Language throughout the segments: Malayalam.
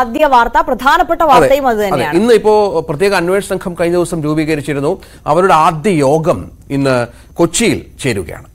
ആദ്യ വാർത്ത പ്രധാനപ്പെട്ട വാർത്തയും അത് തന്നെയാണ്. ഇന്ന് ഇപ്പോ പ്രത്യേക അന്വേഷണ സംഘം കഴിഞ്ഞ ദിവസം രൂപീകരിച്ചിരുന്നു. അവരുടെ ആദ്യ യോഗം ഇന്ന് കൊച്ചിയിൽ ചേരുകയാണ്.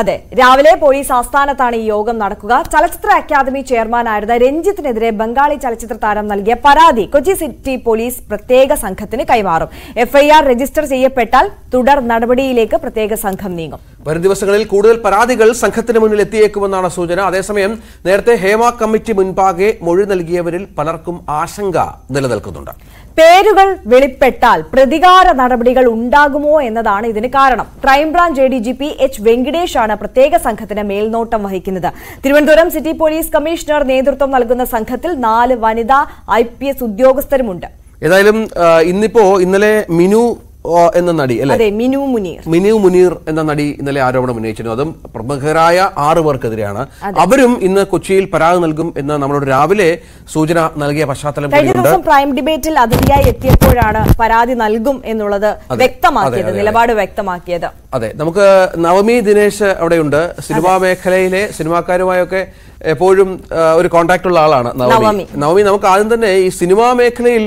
അതെ രാവിലെ പോലീസ് ആസ്ഥാനത്താണ് ഈ യോഗം നടക്കുക. ചലച്ചിത്ര അക്കാദമി ചെയർമാനായിരുന്ന രഞ്ജിത്തിനെതിരെ ബംഗാളി ചലച്ചിത്ര താരം നൽകിയ പരാതി കൊച്ചി സിറ്റി പോലീസ് പ്രത്യേക സംഘത്തിന് കൈമാറും. എഫ്ഐആർ രജിസ്റ്റർ ചെയ്യപ്പെട്ടാൽ തുടർ നടപടിയിലേക്ക് പ്രത്യേക സംഘം നീങ്ങും. വരും ദിവസങ്ങളിൽ കൂടുതൽ പരാതികൾ സംഘത്തിന് മുന്നിൽ എത്തിയേക്കുമെന്നാണ് സൂചന. അതേസമയം നേരത്തെ ഹേമ കമ്മിറ്റി മുൻപാകെ മൊഴി നൽകിയവരിൽ പലർക്കും ആശങ്ക നിലനിൽക്കുന്നുണ്ട്. പേരുകൾ വെളിപ്പെട്ടാൽ പ്രതികാര നടപടികൾ ഉണ്ടാകുമോ എന്നതാണ് ഇതിന് കാരണം. Crime branch A D G P H Venkitesh ആണ് പ്രത്യേക സംഘത്തിന് മേൽനോട്ടം വഹിക്കുന്നത്. തിരുവനന്തപുരം സിറ്റി പോലീസ് കമ്മീഷണർ നേതൃത്വം നൽകുന്ന സംഘത്തിൽ നാല് വനിതാ ഐ പി എസ് ഉദ്യോഗസ്ഥരുമുണ്ട്. ഏതായാലും ഇന്നിപ്പോ ഇന്നലെ മിനു എന്ന നടി അല്ലെ? മിനു മുനീർ. മിനു മുനീർ എന്ന നടി ഇന്നലെ ആരോപണം ഉന്നയിച്ചിരുന്നു. അതും പ്രമുഖരായ ആറ് പേർക്കെതിരെയാണ്. അവരും ഇന്ന് കൊച്ചിയിൽ പരാതി നൽകും എന്ന് നമ്മളോട് രാവിലെ സൂചന നൽകിയ പശ്ചാത്തലം കഴിഞ്ഞ ദിവസം പ്രൈം ഡിബേറ്റിൽ അതിഥിയായി എത്തിയപ്പോഴാണ് പരാതി നൽകും എന്നുള്ളത് വ്യക്തമാക്കിയത്. നിലപാട് വ്യക്തമാക്കിയത്. അതെ നമുക്ക് നവമി ദിനേശ് അവിടെയുണ്ട്. സിനിമാ മേഖലയിലെ സിനിമാക്കാരുമായൊക്കെ എപ്പോഴും ഒരു കോണ്ടാക്ട് ഉള്ള ആളാണ് നവമി. നവമി നമുക്ക് ആദ്യം തന്നെ ഈ സിനിമാ മേഖലയിൽ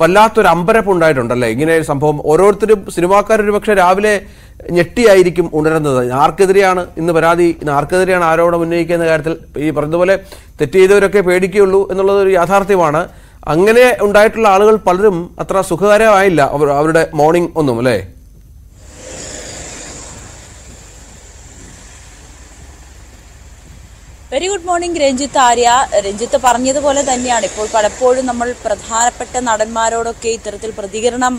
വല്ലാത്തൊരു അമ്പരപ്പ് ഉണ്ടായിട്ടുണ്ടല്ലേ ഇങ്ങനെ ഒരു സംഭവം ഓരോരുത്തരും സിനിമാക്കാർ ഒരു പക്ഷേ രാവിലെ ഞെട്ടിയായിരിക്കും ഉണരുന്നത്. ആർക്കെതിരെയാണ് ഇന്ന് പരാതി? ഇന്ന് ആർക്കെതിരെയാണ് ആരോപണം ഉന്നയിക്കുന്ന കാര്യത്തിൽ ഈ പറഞ്ഞതുപോലെ തെറ്റ് ചെയ്തവരൊക്കെ പേടിക്കുകയുള്ളൂ എന്നുള്ളത് ഒരു യാഥാർത്ഥ്യമാണ്. അങ്ങനെ ഉണ്ടായിട്ടുള്ള ആളുകൾ പലരും അത്ര സുഖകരമായില്ല. അവരുടെ മോർണിംഗ് ഒന്നും അല്ലേ? Very good morning Ranjith Arya. Ranjith പറഞ്ഞതുപോലെ തന്നെയാണ്. ഇപ്പോൾ പലപ്പോഴും നമ്മൾ പ്രധാനപ്പെട്ട നടന്മാരോടൊക്കെ ഇത്തരത്തിൽ പ്രതികരണം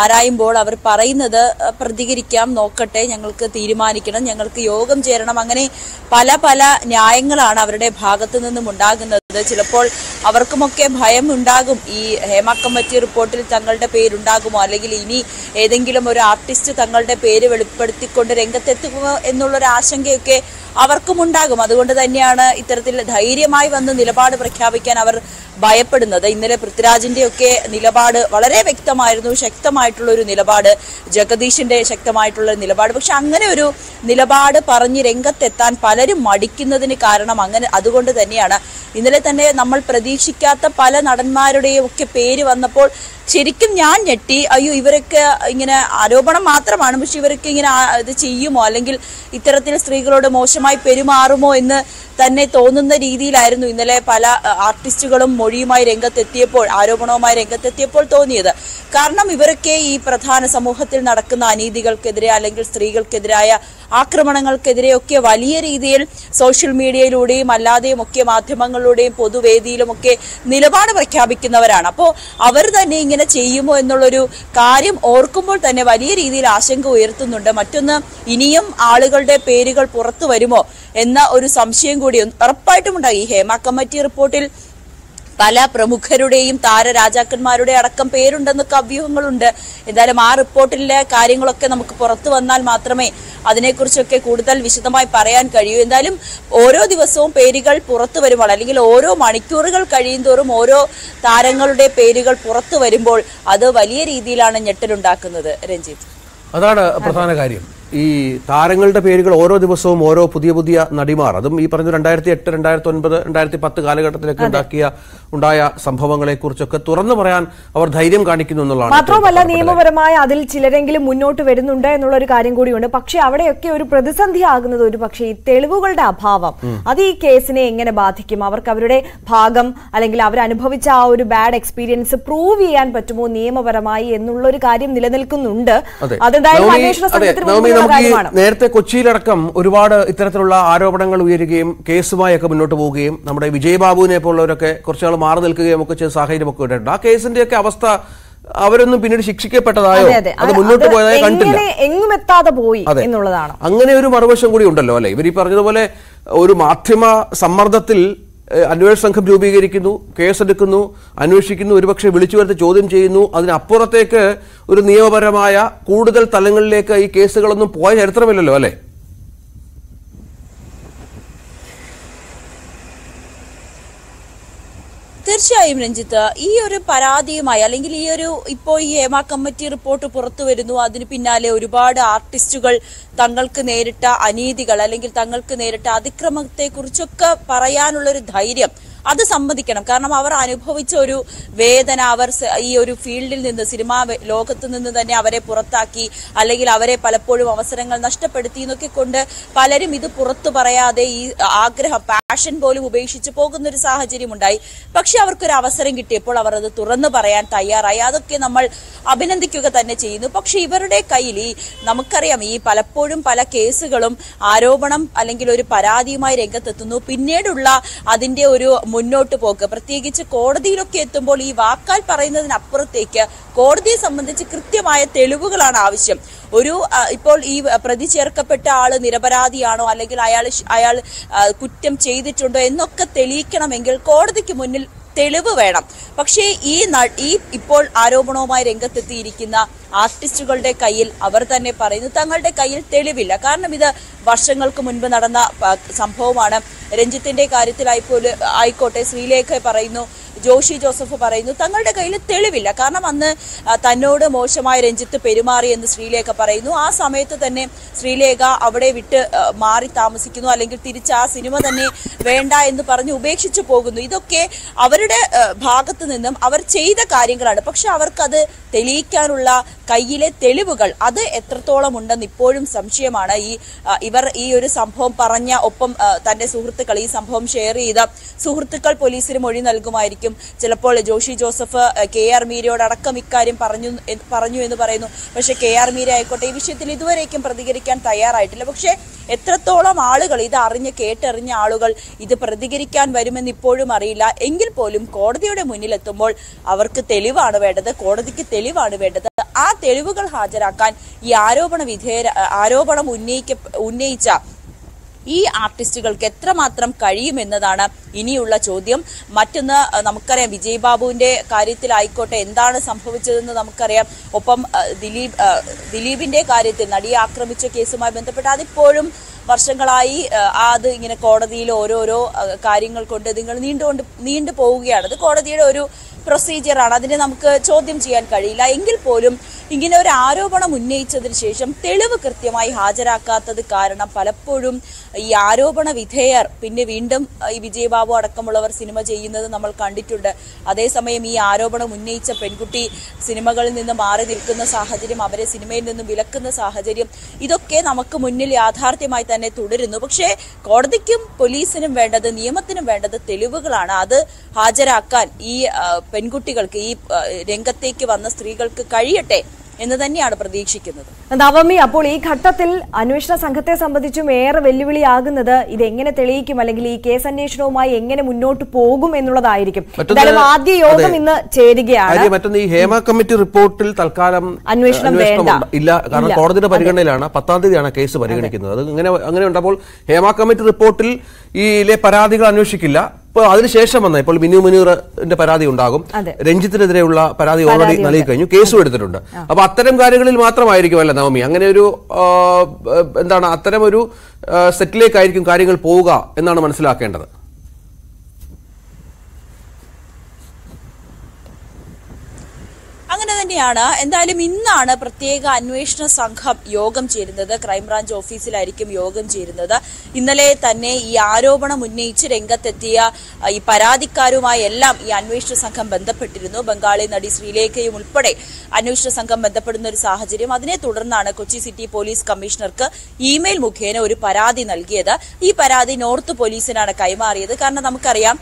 ആരായുമ്പോൾ അവർ പറയുന്നത് "അഹ് പ്രതികരിക്കാം നോക്കട്ടെ ഞങ്ങൾക്ക് തീരുമാനിക്കണം ഞങ്ങൾക്ക് യോഗം ചേരണം. അങ്ങനെ പല പല ന്യായങ്ങളാണ് അവരുടെ ഭാഗത്തു നിന്നും ഉണ്ടാകുന്നത്. ചിലപ്പോൾ അവർക്കുമൊക്കെ ഭയം ഉണ്ടാകും. ഈ ഹേമ കമ്മിറ്റി റിപ്പോർട്ടിൽ തങ്ങളുടെ പേരുണ്ടാകുമോ? അല്ലെങ്കിൽ ഇനി ഏതെങ്കിലും ഒരു ആർട്ടിസ്റ്റ് തങ്ങളുടെ പേര് വെളിപ്പെടുത്തിക്കൊണ്ട് രംഗത്തെത്തുമോ? എന്നുള്ളൊരു ആശങ്കയൊക്കെ അവർക്കും ഉണ്ടാകും അതുകൊണ്ട് തന്നെയാണ് ഇത്തരത്തിൽ ധൈര്യമായി വന്ന് നിലപാട് പ്രഖ്യാപിക്കാൻ അവർ ഭയപ്പെടുന്നത്. ഇന്നലെ പൃഥ്വിരാജിന്റെ ഒക്കെ നിലപാട് വളരെ വ്യക്തമായിരുന്നു. ശക്തമായിട്ടുള്ള ഒരു നിലപാട് ജഗദീഷിന്റെ ശക്തമായിട്ടുള്ള നിലപാട്. പക്ഷെ അങ്ങനെ ഒരു നിലപാട് പറഞ്ഞ് രംഗത്തെത്താൻ പലരും മടിക്കുന്നതിന് കാരണം അങ്ങനെ അതുകൊണ്ട് തന്നെയാണ്. ഇന്നലെ തന്നെ നമ്മൾ പ്രതീക്ഷിക്കാത്ത പല നടന്മാരുടെയും ഒക്കെ പേര് വന്നപ്പോൾ ശരിക്കും ഞാൻ ഞെട്ടി. അയ്യോ ഇവരൊക്കെ ഇങ്ങനെ ആരോപണം മാത്രമാണ്. പക്ഷെ ഇവരൊക്കെ ഇങ്ങനെ ഇത് ചെയ്യുമോ? അല്ലെങ്കിൽ ഇത്തരത്തിൽ സ്ത്രീകളോട് മോശമായി പെരുമാറുമോ എന്ന് തന്നെ തോന്നുന്ന രീതിയിലായിരുന്നു ഇന്നലെ പല ആർട്ടിസ്റ്റുകളും മൊഴിയുമായി രംഗത്തെത്തിയപ്പോൾ ആരോപണവുമായി രംഗത്തെത്തിയപ്പോൾ തോന്നിയത്. കാരണം ഇവരൊക്കെ ഈ പ്രധാന സമൂഹത്തിൽ നടക്കുന്ന അനീതികൾക്കെതിരെ അല്ലെങ്കിൽ സ്ത്രീകൾക്കെതിരായ ആക്രമണങ്ങൾക്കെതിരെയൊക്കെ വലിയ രീതിയിൽ സോഷ്യൽ മീഡിയയിലൂടെയും അല്ലാതെയും ഒക്കെ മാധ്യമങ്ങളിലൂടെയും പൊതുവേദിയിലും ഒക്കെ നിലപാട് പ്രഖ്യാപിക്കുന്നവരാണ്. അപ്പോൾ അവർ തന്നെ ഇങ്ങനെ ചെയ്യുമോ എന്നുള്ളൊരു കാര്യം ഓർക്കുമ്പോൾ തന്നെ വലിയ രീതിയിൽ ആശങ്ക ഉയർത്തുന്നുണ്ട്. മറ്റൊന്ന് ഇനിയും ആളുകളുടെ പേരുകൾ പുറത്തു വരുമോ എന്ന ഒരു സംശയം കൂടി ഉറപ്പായിട്ടും ഉണ്ടാകും ഈ ഹേമ കമ്മിറ്റി റിപ്പോർട്ടിൽ പല പ്രമുഖരുടെയും താരരാജാക്കന്മാരുടെ അടക്കം പേരുണ്ടെന്നൊക്കെ അഭ്യൂഹങ്ങളുണ്ട്. എന്തായാലും ആ റിപ്പോർട്ടിലെ കാര്യങ്ങളൊക്കെ നമുക്ക് പുറത്തു വന്നാൽ മാത്രമേ അതിനെക്കുറിച്ചൊക്കെ കൂടുതൽ വിശദമായി പറയാൻ കഴിയൂ. എന്തായാലും ഓരോ ദിവസവും പേരുകൾ പുറത്തു വരുമ്പോൾ അല്ലെങ്കിൽ ഓരോ മണിക്കൂറുകൾ കഴിയുന്തോറും ഓരോ താരങ്ങളുടെ പേരുകൾ പുറത്തു വരുമ്പോൾ അത് വലിയ രീതിയിലാണ് ഞെട്ടലുണ്ടാക്കുന്നത്. രഞ്ജിത്ത്. അതാണ് പ്രധാന കാര്യം. ഈ താരങ്ങളുടെ പേരുകൾ ഓരോ ദിവസവും ഓരോ പുതിയ പുതിയ നടിമാർ. അതും ഈ പറഞ്ഞു രണ്ടായിരത്തി എട്ട് രണ്ടായിരത്തി ഒൻപത് രണ്ടായിരത്തി പത്ത് കാലഘട്ടത്തിലൊക്കെ ഉണ്ടാക്കിയ ഉണ്ടായ സംഭവങ്ങളെ കുറിച്ചൊക്കെ തുറന്നു പറയാൻ അവർ ധൈര്യം കാണിക്കുന്നു എന്നുള്ളതാണ് മാത്രമല്ല നിയമപരമായ അതിൽ ചിലരെങ്കിലും മുന്നോട്ട് വരുന്നുണ്ട് എന്നുള്ള ഒരു കാര്യം കൂടിയുണ്ട്. പക്ഷെ അവിടെയൊക്കെ ഒരു പ്രതിസന്ധി ആകുന്നത് ഒരു പക്ഷേ ഈ തെളിവുകളുടെ അഭാവം. അത് ഈ കേസിനെ എങ്ങനെ ബാധിക്കും? അവർക്ക് അവരുടെ ഭാഗം അല്ലെങ്കിൽ അവർ അനുഭവിച്ച ആ ഒരു ബാഡ് എക്സ്പീരിയൻസ് പ്രൂവ് ചെയ്യാൻ പറ്റുമോ നിയമപരമായി എന്നുള്ള ഒരു കാര്യം നിലനിൽക്കുന്നുണ്ട്. അതെ. അതെന്തായാലും അന്വേഷണ സംഘത്തിന് നമുക്ക് നേരത്തെ കൊച്ചിയിലടക്കം ഒരുപാട് ഇത്തരത്തിലുള്ള ആരോപണങ്ങൾ ഉയരുകയും കേസുമായൊക്കെ മുന്നോട്ട് പോവുകയും നമ്മുടെ വിജയബാബുവിനെ പോലുള്ളവരൊക്കെ കുറച്ചുനാൾ മാറി നിൽക്കുകയും ഒക്കെ ചെയ്ത സാഹചര്യമൊക്കെ ഉണ്ടായിട്ടുണ്ട്. ആ കേസിന്റെയൊക്കെ അവസ്ഥ അവരൊന്നും പിന്നീട് ശിക്ഷിക്കപ്പെട്ടതായോ? അതെ മുന്നോട്ട് പോയതായി കണ്ടില്ല. എങ്ങും എത്താതെ പോയി എന്നുള്ളതാണ്. അങ്ങനെ ഒരു മറുവശം കൂടി ഉണ്ടല്ലോ അല്ലെ? ഇവർ ഈ പറഞ്ഞതുപോലെ ഒരു മാധ്യമ സമ്മർദ്ദത്തിൽ അന്വേഷണ സംഘം രൂപീകരിക്കുന്നു കേസെടുക്കുന്നു അന്വേഷിക്കുന്നു ഒരുപക്ഷെ വിളിച്ചു വരുത്തി ചോദ്യം ചെയ്യുന്നു. അതിനപ്പുറത്തേക്ക് ഒരു നിയമപരമായ കൂടുതൽ തലങ്ങളിലേക്ക് ഈ കേസുകളൊന്നും പോയ ചരിത്രമില്ലല്ലോ അല്ലെ? തീർച്ചയായും രഞ്ജിത്ത്. ഈ ഒരു പരാതിയുമായി അല്ലെങ്കിൽ ഈ ഒരു ഇപ്പോൾ ഈ ഹേമ കമ്മിറ്റി റിപ്പോർട്ട് പുറത്തു വരുന്നു. അതിന് പിന്നാലെ ഒരുപാട് ആർട്ടിസ്റ്റുകൾ തങ്ങൾക്ക് നേരിട്ട അനീതികൾ അല്ലെങ്കിൽ തങ്ങൾക്ക് നേരിട്ട അതിക്രമത്തെ കുറിച്ചൊക്കെ പറയാനുള്ള ഒരു ധൈര്യം അത് സമ്മതിക്കണം. കാരണം അവർ അനുഭവിച്ച ഒരു വേദന അവർ ഈ ഒരു ഫീൽഡിൽ നിന്ന് സിനിമാ ലോകത്ത് നിന്ന് തന്നെ അവരെ പുറത്താക്കി അല്ലെങ്കിൽ അവരെ പലപ്പോഴും അവസരങ്ങൾ നഷ്ടപ്പെടുത്തി എന്നൊക്കെ കൊണ്ട് പലരും ഇത് പുറത്തു പറയാതെ ഈ ആഗ്രഹം പാഷൻ പോലും ഉപേക്ഷിച്ച് പോകുന്ന ഒരു സാഹചര്യം ഉണ്ടായി പക്ഷെ അവർക്കൊരു അവസരം കിട്ടിയപ്പോൾ അവർ അത് തുറന്നു പറയാൻ തയ്യാറായി. അതൊക്കെ നമ്മൾ അഭിനന്ദിക്കുക തന്നെ ചെയ്യുന്നു. പക്ഷെ ഇവരുടെ കയ്യിൽ ഈ നമുക്കറിയാം ഈ പലപ്പോഴും പല കേസുകളും ആരോപണം അല്ലെങ്കിൽ ഒരു പരാതിയുമായി രംഗത്തെത്തുന്നു. പിന്നീടുള്ള അതിന്റെ ഒരു മുന്നോട്ട് പോക്ക്. പ്രത്യേകിച്ച് കോടതിയിലൊക്കെ എത്തുമ്പോൾ ഈ വാക്കാൽ പറയുന്നതിനപ്പുറത്തേക്ക് കോടതിയെ സംബന്ധിച്ച് കൃത്യമായ തെളിവുകളാണ് ആവശ്യം. ഒരു ഇപ്പോൾ ഈ പ്രതി ചേർക്കപ്പെട്ട ആൾ നിരപരാധിയാണോ അല്ലെങ്കിൽ അയാൾ അയാൾ കുറ്റം ചെയ്തിട്ടുണ്ടോ എന്നൊക്കെ തെളിയിക്കണമെങ്കിൽ കോടതിക്ക് മുന്നിൽ തെളിവ് വേണം. പക്ഷേ ഈ ഈ ഇപ്പോൾ ആരോപണവുമായി രംഗത്തെത്തിയിരിക്കുന്ന ആർട്ടിസ്റ്റുകളുടെ കയ്യിൽ അവർ തന്നെ പറയുന്നു തങ്ങളുടെ കയ്യിൽ തെളിവില്ല. കാരണം ഇത് വർഷങ്ങൾക്ക് മുൻപ് നടന്ന സംഭവമാണ്. രഞ്ജിത്തിന്റെ കാര്യത്തിലായിപ്പോലും ആയിക്കോട്ടെ ശ്രീലേഖ പറയുന്നു ജോഷി ജോസഫ് പറയുന്നു തങ്ങളുടെ കയ്യിൽ തെളിവില്ല. കാരണം അന്ന് തന്നോട് മോശമായി രഞ്ജിത്ത് പെരുമാറി എന്ന് ശ്രീലേഖ പറയുന്നു. ആ സമയത്ത് തന്നെ ശ്രീലേഖ അവിടെ വിട്ട് മാറി താമസിക്കുന്നു. അല്ലെങ്കിൽ തിരിച്ച് ആ സിനിമ തന്നെ വേണ്ട എന്ന് പറഞ്ഞ് ഉപേക്ഷിച്ചു പോകുന്നു. ഇതൊക്കെ അവരുടെ ഭാഗത്തു നിന്നും അവർ ചെയ്ത കാര്യങ്ങളാണ്. പക്ഷെ അവർക്കത് തെളിയിക്കാനുള്ള കയ്യിലെ തെളിവുകൾ അത് എത്രത്തോളം ഉണ്ടെന്ന് ഇപ്പോഴും സംശയമാണ്. ഈ ഇവർ ഈ ഒരു സംഭവം പറഞ്ഞ ഒപ്പം തന്റെ സുഹൃത്തുക്കൾ ഈ സംഭവം ഷെയർ ചെയ്ത സുഹൃത്തുക്കൾ പോലീസിന് മൊഴി നൽകുമായിരിക്കും ചിലപ്പോൾ ജോഷി ജോസഫ് കെ ആർ മീരയോട് അടക്കം ഇക്കാര്യം പറഞ്ഞു പറഞ്ഞു എന്ന് പറയുന്നു. പക്ഷേ കെ ആർ മീര ആയിക്കോട്ടെ ഈ വിഷയത്തിൽ ഇതുവരേക്കും പ്രതികരിക്കാൻ തയ്യാറായിട്ടില്ല. പക്ഷേ എത്രത്തോളം ആളുകൾ ഇത് അറിഞ്ഞ് കേട്ടറിഞ്ഞ ആളുകൾ ഇത് പ്രതികരിക്കാൻ വരുമെന്ന് ഇപ്പോഴും അറിയില്ല. എങ്കിൽ പോലും കോടതിയുടെ മുന്നിലെത്തുമ്പോൾ അവർക്ക് തെളിവാണ് വേണ്ടത് കോടതിക്ക് തെളിവാണ് വേണ്ടത്. ആ തെളിവുകൾ ഹാജരാക്കാൻ ഈ ആരോപണ വിധേയ ആരോപണം ഉന്നയിക്ക ഉന്നയിച്ച ഈ ആർട്ടിസ്റ്റുകൾക്ക് എത്രമാത്രം കഴിയുമെന്നതാണ് ഇനിയുള്ള ചോദ്യം. മറ്റൊന്ന് നമുക്കറിയാം വിജയ് ബാബുവിന്റെ കാര്യത്തിലായിക്കോട്ടെ എന്താണ് സംഭവിച്ചതെന്ന് നമുക്കറിയാം. ഒപ്പം ദിലീപ് ദിലീപിന്റെ കാര്യത്തിൽ നടിയെ ആക്രമിച്ച കേസുമായി ബന്ധപ്പെട്ട് അതിപ്പോഴും വർഷങ്ങളായി അത് ഇങ്ങനെ കോടതിയിൽ ഓരോരോ കാര്യങ്ങൾ കൊണ്ട് നിങ്ങൾ നീണ്ടുകൊണ്ട് നീണ്ടു പോവുകയാണ് അത് കോടതിയുടെ ഒരു പ്രൊസീജിയറാണ്. അതിനെ നമുക്ക് ചോദ്യം ചെയ്യാൻ കഴിയില്ല. എങ്കിൽ പോലും ഇങ്ങനെ ഒരു ആരോപണം ഉന്നയിച്ചതിന് ശേഷം തെളിവ് കൃത്യമായി ഹാജരാക്കാത്തത് കാരണം പലപ്പോഴും ഈ ആരോപണ വിധേയർ പിന്നെ വീണ്ടും ഈ വിജയബാബു അടക്കമുള്ളവർ സിനിമ ചെയ്യുന്നത് നമ്മൾ കണ്ടിട്ടുണ്ട്. അതേസമയം ഈ ആരോപണം ഉന്നയിച്ച പെൺകുട്ടി സിനിമകളിൽ നിന്ന് മാറി നിൽക്കുന്ന സാഹചര്യം അവരെ സിനിമയിൽ നിന്നും വിലക്കുന്ന സാഹചര്യം ഇതൊക്കെ നമുക്ക് മുന്നിൽ യാഥാർത്ഥ്യമായി തന്നെ തുടരുന്നു. പക്ഷേ കോടതിക്കും പോലീസിനും വേണ്ടത് നിയമത്തിനും വേണ്ടത് തെളിവുകളാണ്. അത് ഹാജരാക്കാൻ ഈ പെൺകുട്ടികൾക്ക് ഈ രംഗത്തേക്ക് വന്ന സ്ത്രീകൾക്ക് കഴിയട്ടെ എന്ന് തന്നെയാണ് പ്രതീക്ഷിക്കുന്നത്. നവമി അപ്പോൾ ഈ ഘട്ടത്തിൽ അന്വേഷണ സംഘത്തെ സംബന്ധിച്ചും ഏറെ വെല്ലുവിളിയാകുന്നത് ഇത് എങ്ങനെ തെളിയിക്കും? അല്ലെങ്കിൽ ഈ കേസ് അന്വേഷണവുമായി എങ്ങനെ മുന്നോട്ട് പോകും എന്നുള്ളതായിരിക്കും. എന്തായാലും ആദ്യ യോഗം. ഇന്ന് ചേരുകയാണ്. മറ്റൊന്ന് ഈ ഹേമ കമ്മിറ്റി റിപ്പോർട്ടിൽ തൽക്കാലം അന്വേഷണം വേണ്ട. ഇല്ല. കാരണം കോടതിയുടെ പരിഗണനയിലാണ് പത്താം തീയതിയാണ് കേസ് പരിഗണിക്കുന്നത്. അത് അങ്ങനെ അങ്ങനെ ഉണ്ടപ്പോൾ ഹേമ കമ്മിറ്റി റിപ്പോർട്ടിൽ ഈ പരാതികൾ അന്വേഷിക്കില്ല. ഇപ്പോൾ അതിനുശേഷം വന്ന ഇപ്പോൾ മിനു മുനീറിന്റെ പരാതി ഉണ്ടാകും. രഞ്ജിത്തിനെതിരെയുള്ള പരാതി ഓൾറെഡി. നൽകി കഴിഞ്ഞു കേസും എടുത്തിട്ടുണ്ട്. അപ്പൊ അത്തരം കാര്യങ്ങളിൽ മാത്രമായിരിക്കുമല്ല നവമി? അങ്ങനെ ഒരു എന്താണ് അത്തരം ഒരു സെറ്റിലേക്കായിരിക്കും കാര്യങ്ങൾ പോവുക എന്നാണ് മനസ്സിലാക്കേണ്ടത് അങ്ങനെ തന്നെയാണ്. എന്തായാലും ഇന്നാണ് പ്രത്യേക അന്വേഷണ സംഘം യോഗം ചേരുന്നത്. ക്രൈംബ്രാഞ്ച് ഓഫീസിലായിരിക്കും യോഗം ചേരുന്നത്. ഇന്നലെ തന്നെ ഈ ആരോപണം ഉന്നയിച്ച് രംഗത്തെത്തിയ ഈ പരാതിക്കാരുമായി എല്ലാം ഈ അന്വേഷണ സംഘം ബന്ധപ്പെട്ടിരുന്നു. ബംഗാളി നടി ശ്രീലേഖയും ഉൾപ്പെടെ അന്വേഷണ സംഘം ബന്ധപ്പെടുന്ന ഒരു സാഹചര്യം. അതിനെ തുടർന്നാണ് കൊച്ചി സിറ്റി പോലീസ് കമ്മീഷണർക്ക് ഇമെയിൽ മുഖേന ഒരു പരാതി നൽകിയത്. ഈ പരാതി നോർത്ത് പോലീസിനാണ് കൈമാറിയത്. കാരണം നമുക്കറിയാം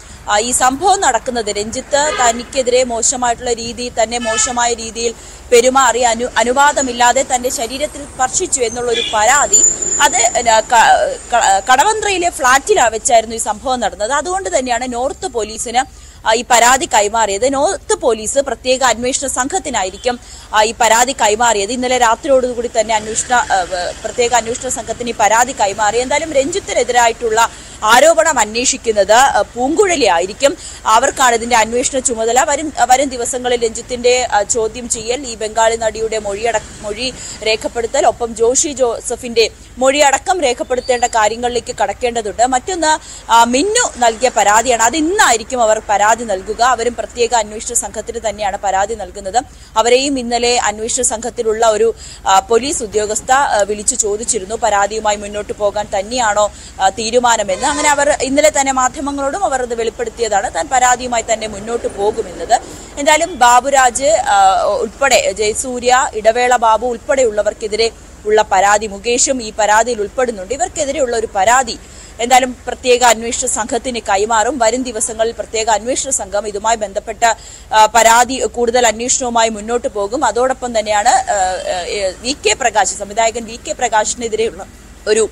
ഈ സംഭവം നടക്കുന്നത് രഞ്ജിത്ത് തനിക്കെതിരെ മോശമായിട്ടുള്ള രീതിയിൽ തന്നെ മോശമായ രീതിയിൽ പെരുമാറി അനു അനുവാദമില്ലാതെ തന്റെ ശരീരത്തിൽ സ്പർശിച്ചു എന്നുള്ള ഒരു പരാതി അത് കടവന്ത്രയിലെ ഫ്ളാറ്റിൽ വെച്ചായിരുന്നു ഈ സംഭവം നടന്നത്. അതുകൊണ്ട് തന്നെയാണ് നോർത്ത് പോലീസിന് ഈ പരാതി കൈമാറിയത്. നോർത്ത് പോലീസ് പ്രത്യേക അന്വേഷണ സംഘത്തിനായിരിക്കും ഈ പരാതി കൈമാറിയത്. ഇന്നലെ രാത്രിയോടുകൂടി തന്നെ അന്വേഷണ പ്രത്യേക അന്വേഷണ സംഘത്തിന് ഈ പരാതി കൈമാറി. എന്തായാലും രഞ്ജിത്തിനെതിരായിട്ടുള്ള ആരോപണം അന്വേഷിക്കുന്നത് പൂങ്കുഴലിയായിരിക്കും. അവർക്കാണ് ഇതിന്റെ അന്വേഷണ ചുമതല. വരും വരും ദിവസങ്ങളിൽ രഞ്ജിത്തിന്റെ ചോദ്യം ചെയ്യൽ ഈ ബംഗാളി നടിയുടെ മൊഴിയട മൊഴി രേഖപ്പെടുത്തൽ ഒപ്പം ജോഷി ജോസഫിന്റെ മൊഴിയടക്കം രേഖപ്പെടുത്തേണ്ട കാര്യങ്ങളിലേക്ക് കടക്കേണ്ടതുണ്ട്. മറ്റൊന്ന് മിന്നു നൽകിയ പരാതിയാണ്. അത് ഇന്നായിരിക്കും അവർ പരാതി നൽകുക. അവരും പ്രത്യേക അന്വേഷണ സംഘത്തിന് തന്നെയാണ് പരാതി നൽകുന്നത്. അവരെയും ഇന്നലെ അന്വേഷണ സംഘത്തിലുള്ള ഒരു പോലീസ് ഉദ്യോഗസ്ഥ വിളിച്ചു ചോദിച്ചിരുന്നു. പരാതിയുമായി മുന്നോട്ട് പോകാൻ തന്നെയാണോ തീരുമാനമെന്ന്. അങ്ങനെ അവർ ഇന്നലെ തന്നെ മാധ്യമങ്ങളോടും അവർ അത് വെളിപ്പെടുത്തിയതാണ്. താൻ പരാതിയുമായി തന്നെ മുന്നോട്ട് പോകുമെന്നത്. എന്തായാലും ബാബുരാജ് ഉൾപ്പെടെ ജയസൂര്യ ഇടവേള ബാബു ഉൾപ്പെടെയുള്ളവർക്കെതിരെ ഉള്ള പരാതി മുകേഷും ഈ പരാതിയിൽ ഉൾപ്പെടുന്നുണ്ട്. ഇവർക്കെതിരെയുള്ള ഒരു പരാതി എന്തായാലും പ്രത്യേക അന്വേഷണ സംഘത്തിന് കൈമാറും. വരും ദിവസങ്ങളിൽ പ്രത്യേക അന്വേഷണ സംഘം ഇതുമായി ബന്ധപ്പെട്ട പരാതി കൂടുതൽ അന്വേഷണവുമായി മുന്നോട്ട് പോകും. അതോടൊപ്പം തന്നെയാണ് വി കെ പ്രകാശ് സംവിധായകൻ വി കെ പ്രകാശിനെതിരെയുള്ള ഒരു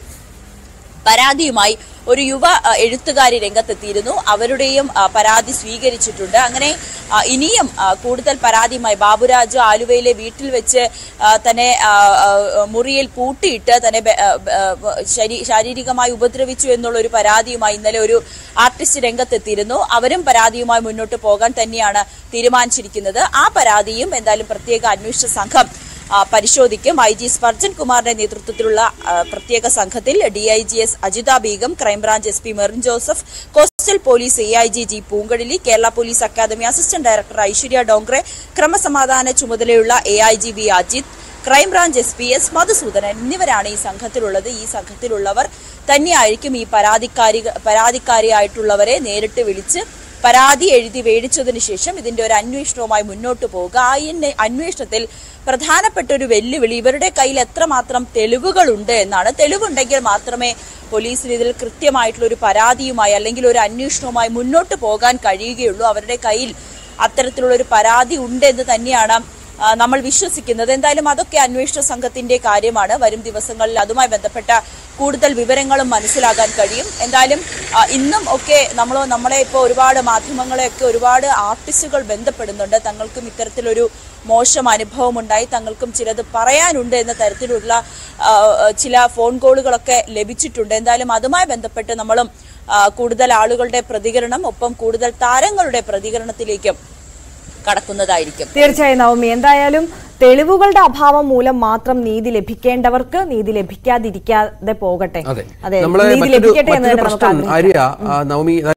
പരാതിയുമായി ഒരു യുവ എഴുത്തുകാരി രംഗത്തെത്തിയിരുന്നു. അവരുടെയും പരാതി സ്വീകരിച്ചിട്ടുണ്ട്. അങ്ങനെ ഇനിയും കൂടുതൽ പരാതിയുമായി ബാബുരാജ് ആലുവയിലെ വീട്ടിൽ വെച്ച് തന്നെ മുറിയിൽ പൂട്ടിയിട്ട് തന്നെ ശാരീരികമായി ഉപദ്രവിച്ചു എന്നുള്ള ഒരു പരാതിയുമായി ഇന്നലെ ഒരു ആർട്ടിസ്റ്റ് രംഗത്തെത്തിയിരുന്നു. അവരും പരാതിയുമായി മുന്നോട്ട് പോകാൻ തന്നെയാണ് തീരുമാനിച്ചിരിക്കുന്നത്. ആ പരാതിയും എന്തായാലും പ്രത്യേക അന്വേഷണ സംഘം പരിശോധിക്കും. ഐ ജി സ്പർജൻ കുമാറിന്റെ നേതൃത്വത്തിലുള്ള പ്രത്യേക സംഘത്തിൽ D I G S Ajitha Beegum crime branch S P Merin Joseph coastal police A I G G Poonkuzhali Kerala police academy assistant director Aishwarya Dongre ക്രമസമാധാന ചുമതലയുള്ള A I G V Ajith crime branch S P S Madhusoodanan എന്നിവരാണ് ഈ സംഘത്തിലുള്ളത്. ഈ സംഘത്തിലുള്ളവർ തന്നെയായിരിക്കും ഈ പരാതിക്കാരി പരാതിക്കാരിയായിട്ടുള്ളവരെ നേരിട്ട് വിളിച്ച് പരാതി എഴുതി മേടിച്ചതിന് ശേഷം ഇതിന്റെ ഒരു അന്വേഷണവുമായി മുന്നോട്ട് പോവുക. ആ അന്വേഷണത്തിൽ പ്രധാനപ്പെട്ട ഒരു വെല്ലുവിളി ഇവരുടെ കയ്യിൽ എത്രമാത്രം തെളിവുകളുണ്ട് എന്നാണ്. തെളിവുണ്ടെങ്കിൽ മാത്രമേ പോലീസിന് ഇതിൽ കൃത്യമായിട്ടുള്ള ഒരു പരാതിയുമായി അല്ലെങ്കിൽ ഒരു അന്വേഷണവുമായി മുന്നോട്ട് പോകാൻ കഴിയുകയുള്ളൂ. അവരുടെ കയ്യിൽ അത്തരത്തിലുള്ള ഒരു പരാതി ഉണ്ടെന്ന് തന്നെയാണ് നമ്മൾ വിശ്വസിക്കുന്നത്. എന്തായാലും അതൊക്കെ അന്വേഷണ സംഘത്തിന്റെ കാര്യമാണ്. വരും ദിവസങ്ങളിൽ അതുമായി ബന്ധപ്പെട്ട കൂടുതൽ വിവരങ്ങളും മനസ്സിലാകാൻ കഴിയും. എന്തായാലും ഇന്നും ഒക്കെ നമ്മൾ നമ്മളെ ഇപ്പോൾ ഒരുപാട് മാധ്യമങ്ങളെയൊക്കെ ഒരുപാട് ആർട്ടിസ്റ്റുകൾ ബന്ധപ്പെടുന്നുണ്ട്. തങ്ങൾക്കും ഇത്തരത്തിലൊരു മോശം അനുഭവം ഉണ്ടായി തങ്ങൾക്കും ചിലത് പറയാനുണ്ട് എന്ന തരത്തിലുള്ള ചില ഫോൺ കോളുകളൊക്കെ ലഭിച്ചിട്ടുണ്ട്. എന്തായാലും അതുമായി ബന്ധപ്പെട്ട് നമ്മളും കൂടുതൽ ആളുകളുടെ പ്രതികരണം ഒപ്പം കൂടുതൽ താരങ്ങളുടെ പ്രതികരണത്തിലേക്കും കടക്കുന്നതായിരിക്കും. തീർച്ചയായും നവമി എന്തായാലും തെളിവുകളുടെ അഭാവം മൂലം മാത്രം നീതി ലഭിക്കേണ്ടവർക്ക് നീതി ലഭിക്കാതിരിക്കാതെ പോകട്ടെ. അതെ. നീതി ലഭിക്കട്ടെ എന്ന് നമുക്ക് ആര്യ നവമി